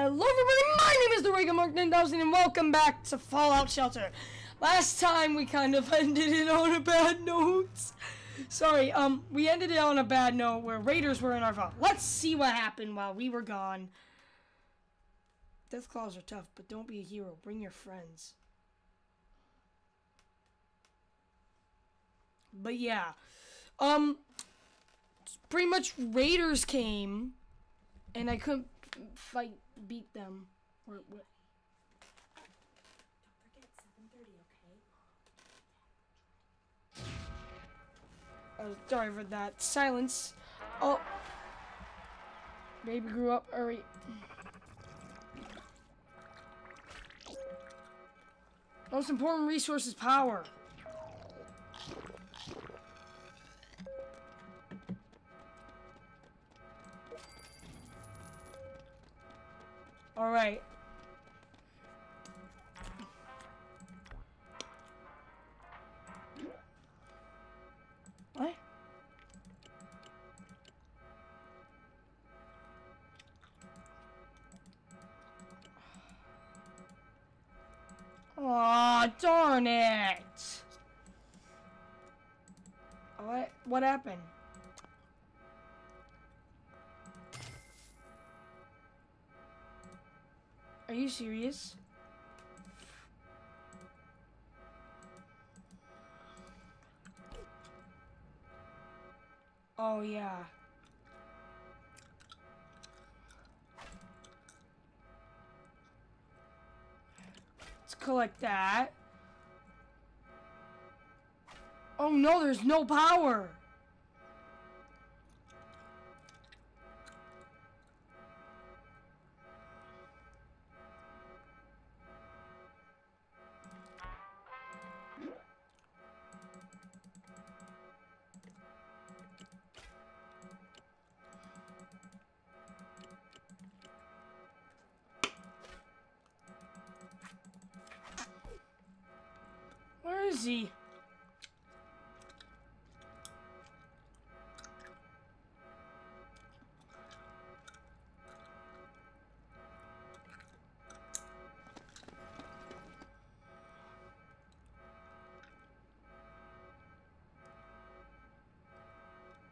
Hello everybody, my name is the Reagan Mark 9000 and welcome back to Fallout Shelter. Last time we kind of ended it on a bad note. Sorry, um, we ended it on a bad note where raiders were in our vault. Let's see what happened while we were gone. Deathclaws are tough, but don't be a hero. Bring your friends. But yeah, um, pretty much raiders came, and I couldn't fight, beat them. Or, what? Don't forget 7:30, okay? Oh, sorry for that. Silence. Oh. Baby grew up. Hurry. Most important resource is power. All right. What? Aw, darn it! What? What happened? Are you serious? Oh, yeah. Let's collect that. Oh no, there's no power.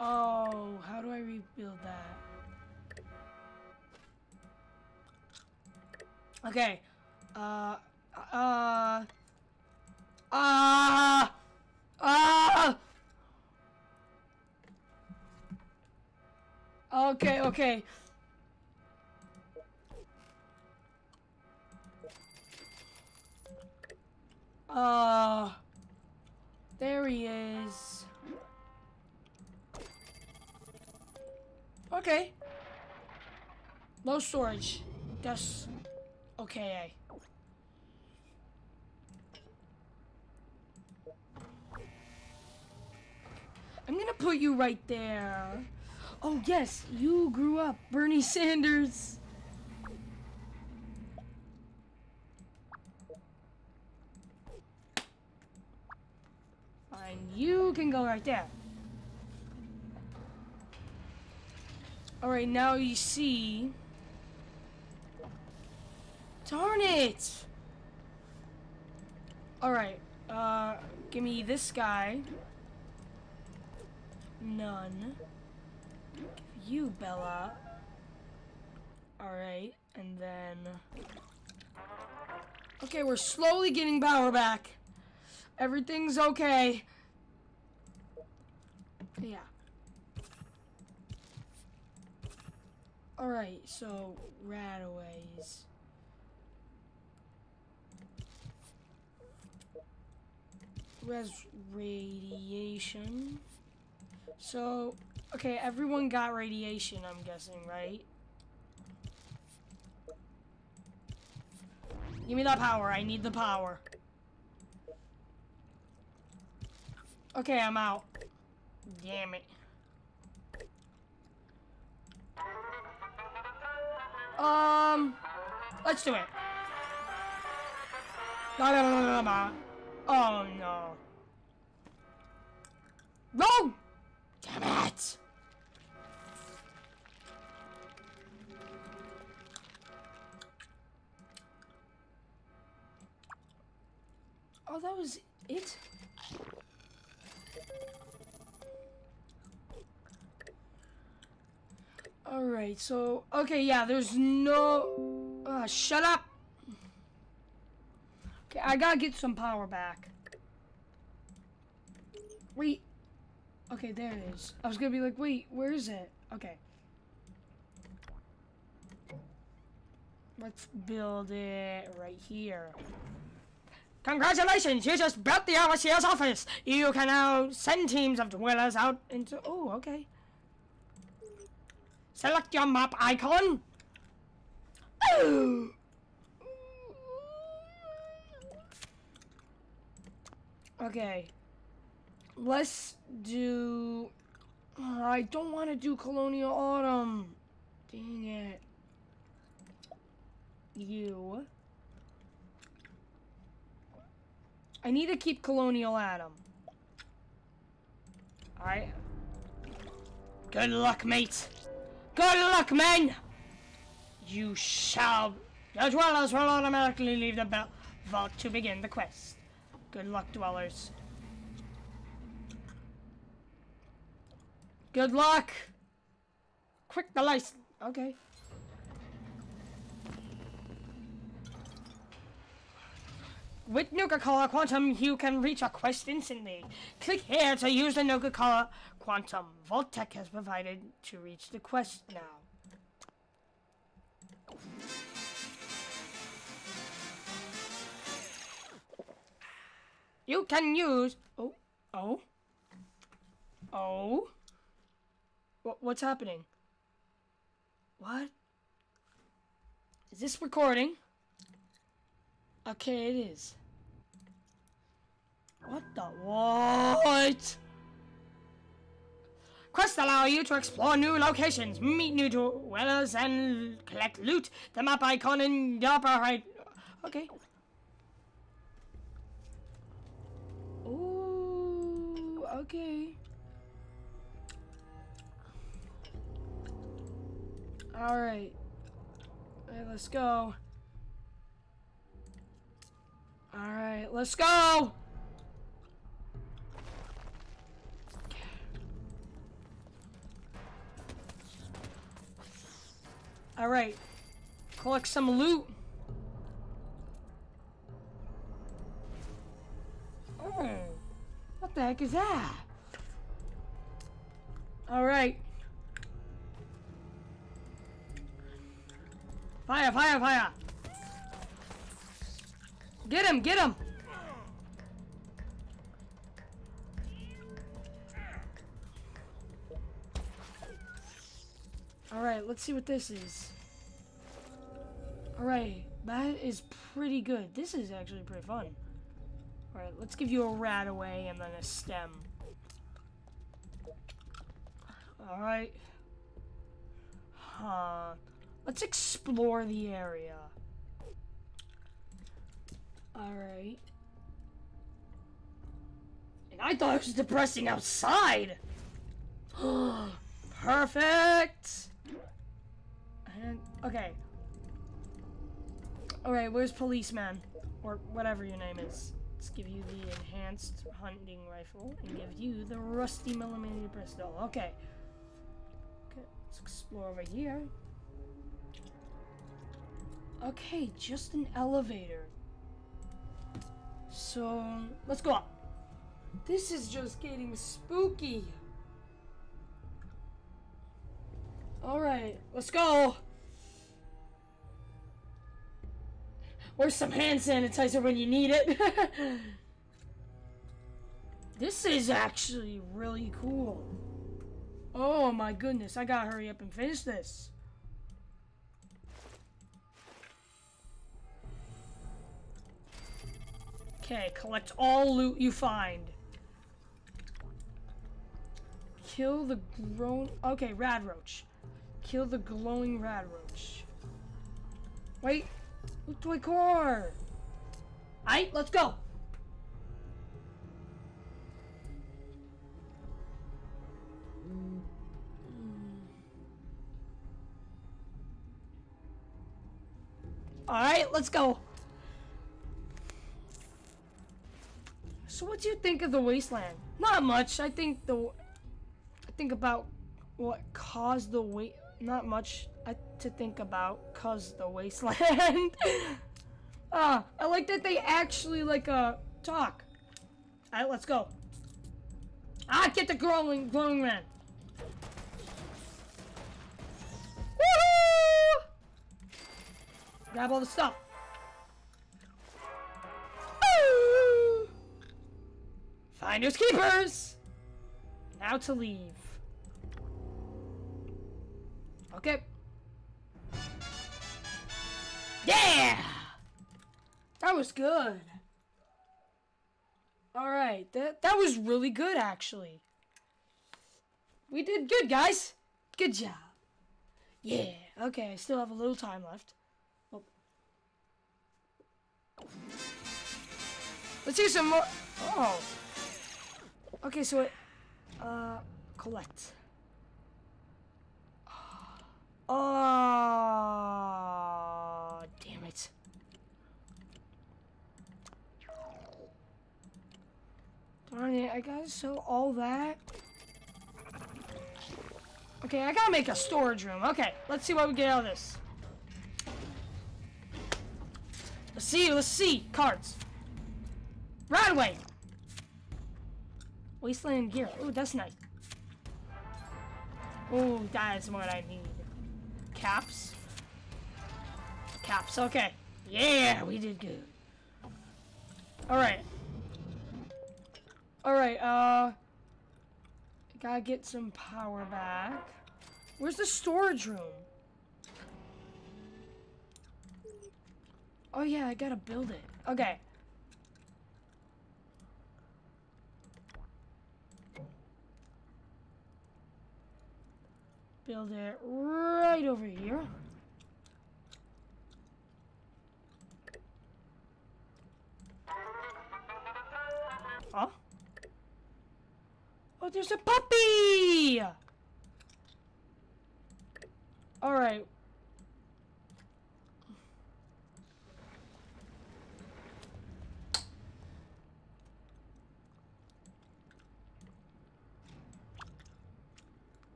Oh, how do I rebuild that? Okay. Uh, uh, Okay. Uh, there he is. Okay. Low storage. That's okay. I'm gonna put you right there. Oh yes, you grew up, Bernie Sanders. Fine, you can go right there. Alright, now you see. Darn it! Alright, uh, give me this guy. None. You, Bella. Alright, and then... Okay, we're slowly getting power back. Everything's okay. Yeah. Alright, so, Radaways. Has radiation? So, okay, everyone got radiation, I'm guessing, right? Give me that power. I need the power. Okay, I'm out. Damn it. Um, let's do it. No, no, no, no, no. Oh, no. No! Damn it! Oh, that was it? Alright, so, okay, yeah, there's no, uh, shut up. Okay, I gotta get some power back. Wait. Okay, there it is. I was gonna be like, wait, where is it? Okay. Let's build it right here. Congratulations, you just built the overseer's office. You can now send teams of dwellers out into... Oh, okay. Select your map icon. Oh. Okay. Let's do... I don't want to do Colonial Autumn. Dang it. You. I need to keep Colonial Adam. Alright. Good luck, mate. Good luck, men! You shall... The dwellers will automatically leave the belt vault to begin the quest. Good luck, dwellers. Good luck! Quick, the license. Okay. With Nuka-Cola Quantum, you can reach a quest instantly. Click here to use the Nuka-Cola Quantum. Vault-Tec has provided to reach the quest now. You can use... Oh. Oh. Oh. What, what's happening? What? Is this recording? Okay, it is. What the what? Quests allow you to explore new locations, meet new dwellers, and collect loot. The map icon in the upper right. Okay. Ooh, okay. Alright. Let's go. Alright, let's go! Alright. Collect some loot. What the heck is that? Alright. Fire, fire, fire! Get him, get him! Alright, let's see what this is. Alright, that is pretty good. This is actually pretty fun. Alright, let's give you a RadAway and then a stem. Alright. Huh. Let's explore the area. Alright. And I thought it was depressing outside! Perfect! And, okay. Alright, where's policeman? Or whatever your name is. Let's give you the enhanced hunting rifle and give you the rusty millimeter pistol. Okay. Okay, let's explore over here. Okay, just an elevator. So, let's go up. This is just getting spooky. Alright, let's go. Where's some hand sanitizer when you need it? this is actually really cool. Oh my goodness, I gotta hurry up and finish this. Okay, collect all loot you find. Kill the grown... Okay, Radroach. Kill the glowing Radroach. Wait. Toy core. Alright, let's go. Alright, let's go. So what do you think of the wasteland? Not much. I think the I think about what caused the wait not much to think about cause the wasteland. ah, I like that they actually like uh talk. Alright, let's go. Ah, get the glowing glowing man. Grab all the stuff. Woo! Finders keepers. Now to leave. Okay. Yeah! That was good. Alright, that, that was really good, actually. We did good, guys. Good job. Yeah, okay, I still have a little time left. Oh. Let's do some more. Oh. Okay, so it, uh, collect. Oh, damn it. Darn it, I gotta sell all that. Okay, I gotta make a storage room. Okay, let's see what we get out of this. Let's see, let's see. Cards. Right away. Wasteland gear. Ooh, that's nice. Ooh, that is what I need. Caps. Caps, okay. Yeah, we did good. Alright. Alright, uh... Gotta get some power back. Where's the storage room? Oh yeah, I gotta build it. Okay. Build it right over here. Huh? Oh, there's a puppy! Alright.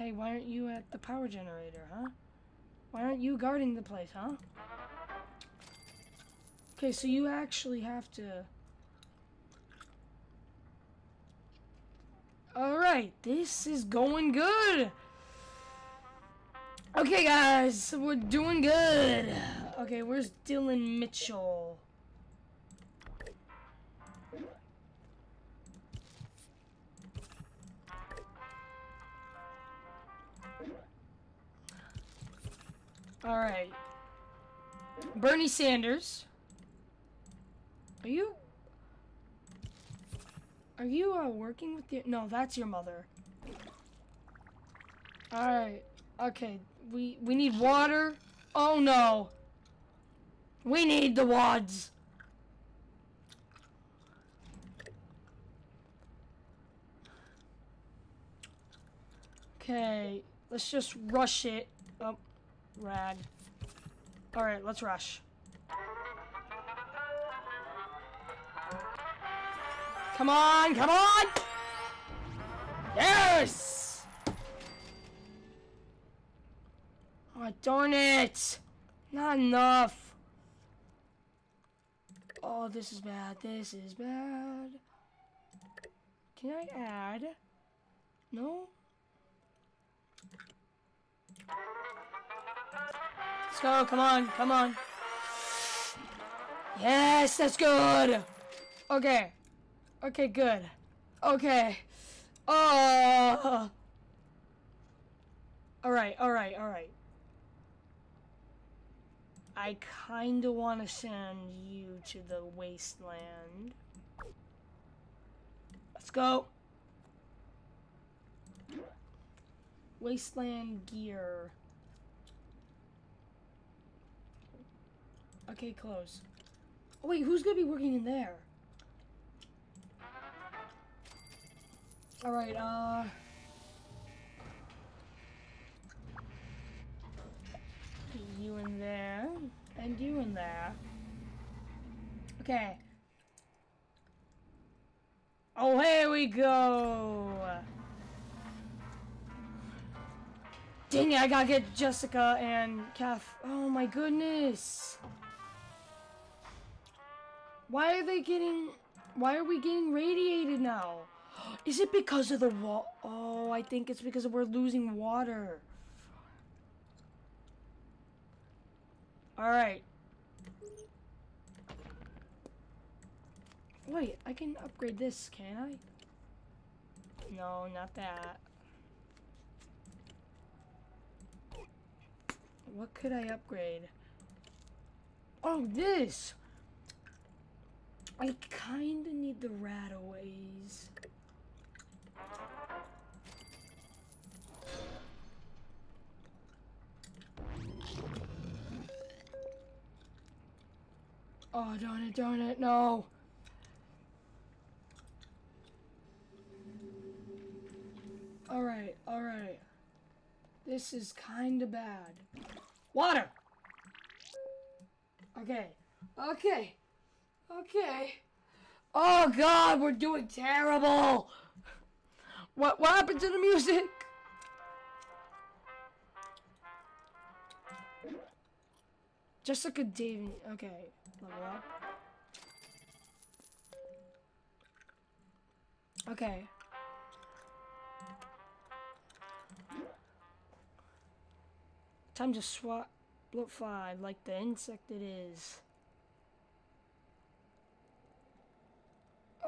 Hey, why aren't you at the power generator, huh? Why aren't you guarding the place, huh? Okay, so you actually have to... Alright, this is going good! Okay, guys, we're doing good. Okay, where's Dylan Mitchell? Alright. Bernie Sanders. Are you... Are you uh, working with your... No, that's your mother. Alright. Okay. We, we need water. Oh, no. We need the wads. Okay. Let's just rush it. Rad. Alright, let's rush. Come on, come on! Yes! Oh, darn it! Not enough. Oh, this is bad. This is bad. Can I add? No? Let's go. Come on. Come on. Yes, that's good. Okay. Okay, good. Okay. Oh. Alright, alright, alright. I kinda wanna send you to the wasteland. Let's go. Wasteland gear. Okay, close. Wait, who's gonna be working in there? Alright, uh... You in there, and you in there. Okay. Oh, here we go. Dang it, I gotta get Jessica and Kath. Oh my goodness. Why are they getting... Why are we getting radiated now? Is it because of the wall? Oh, I think it's because we're losing water. Alright. Wait, I can upgrade this, can I? No, not that. What could I upgrade? Oh, this! I kinda need the RadAways. Oh, darn it, darn it, no. Alright, alright. This is kinda bad. Water! Okay, okay, okay. Oh god, we're doing terrible! What, what happened to the music? Jessica David, okay, level up. Okay. Time to swap. swat fly like the insect it is.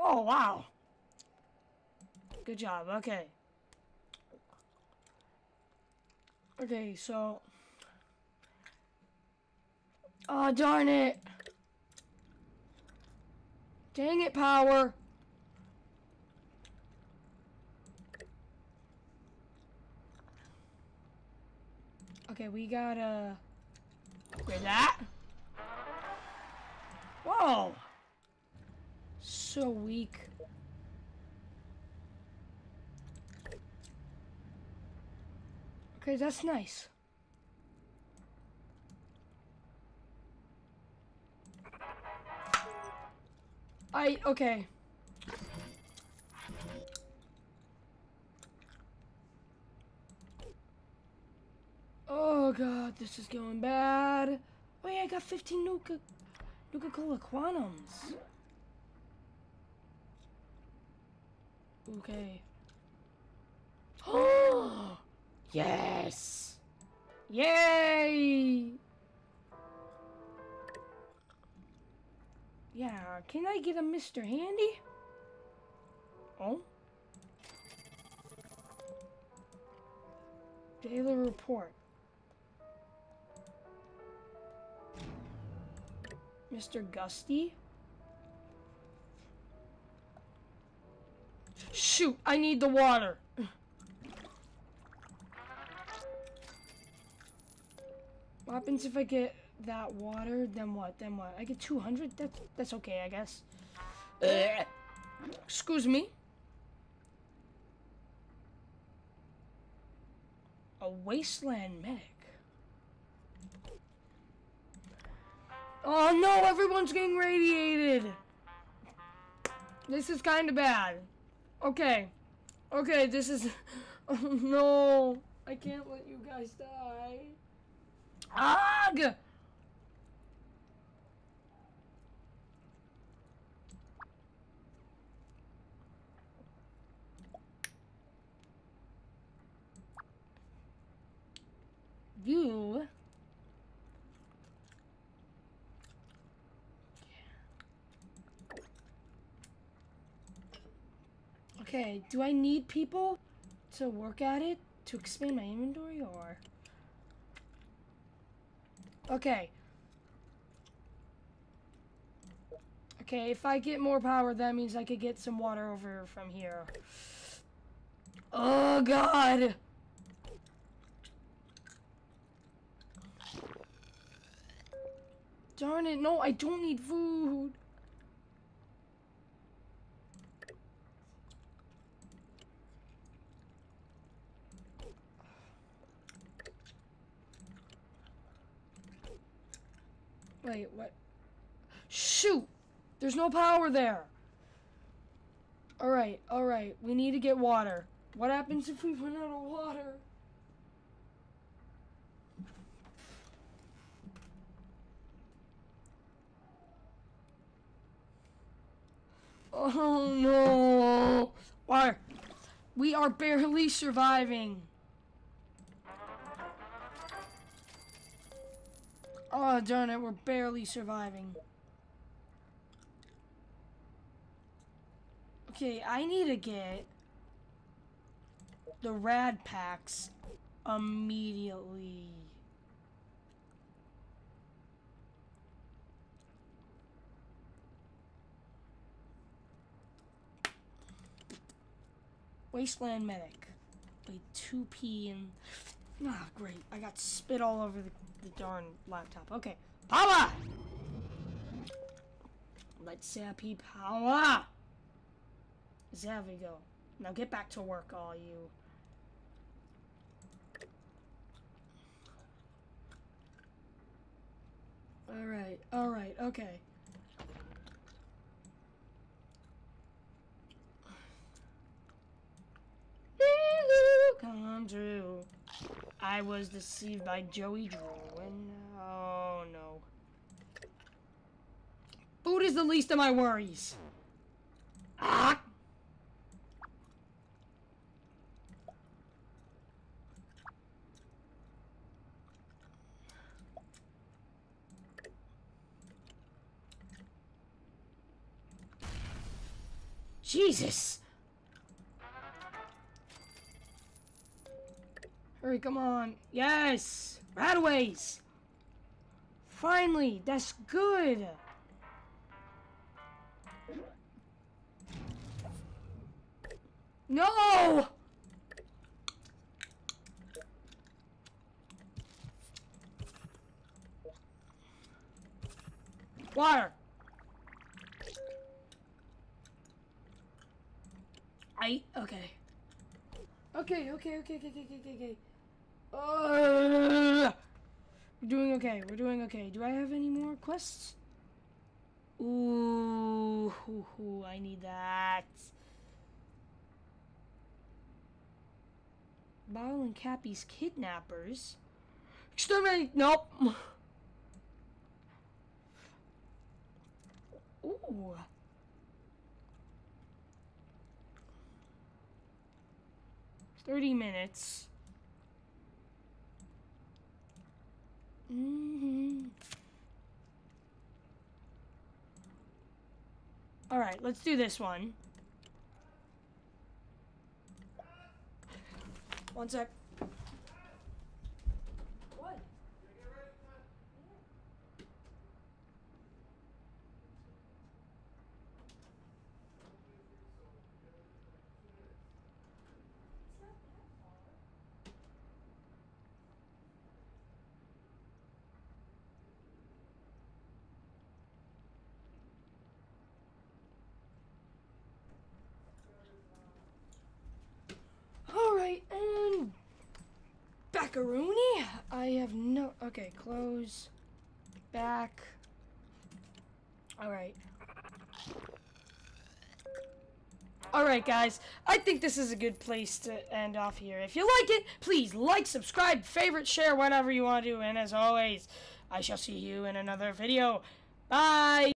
Oh, wow. Good job, okay. Okay, so... Oh, darn it. Dang it, power. Okay, we gotta upgrade that. Whoa! So weak. Okay, that's nice. I, okay. Oh god, this is going bad. Oh, Wait, I got 15 Nuka, Nuka-Cola Quantums. Okay. Oh! yes! Yay! Yeah, can I get a Mr. Handy? Oh? Daily report. Mr. Gutsy? Shoot, I need the water. What happens if I get that water? Then what? Then what? I get 200? That's, that's okay, I guess. Uh, excuse me. A wasteland medic. Oh no, everyone's getting radiated. This is kind of bad. Okay. Okay, this is... Oh no. I can't let you guys die. Ugh! You Okay, do I need people to work at it to expand my inventory or? Okay. Okay, if I get more power, that means I could get some water over from here. Oh, God! Darn it, no, I don't need food. Wait, what? Shoot! There's no power there. Alright, alright. We need to get water. What happens if we run out of water? Oh no! Why? We are barely surviving. Oh darn it, we're barely surviving. Okay, I need to get the rad packs immediately. Wasteland Medic. Wait, 2P and... Ah, great. I got spit all over the, the darn laptop. Okay. Power! Let's happy power! There we go. Now get back to work, all you. Alright, alright, okay. Come true. I was deceived by Joey Droin. Oh no. Food is the least of my worries. Ah! Jesus! Hurry, come on. Yes! Radaways! Finally! That's good! No! Water! I, okay. Okay, okay, okay, okay, okay, okay, okay. Uh, we're doing okay. We're doing okay. Do I have any more quests? Ooh, ooh, ooh I need that. Bottle and Cappy's kidnappers. Exterminate! Nope. Ooh. Thirty minutes. Mm-hmm. All right, let's do this one. One sec. What? Alright, and Baccaroni. I have no okay, close. Back. Alright. Alright guys, I think this is a good place to end off here. If you like it, please like, subscribe, favorite, share, whatever you want to do. And as always, I shall see you in another video. Bye!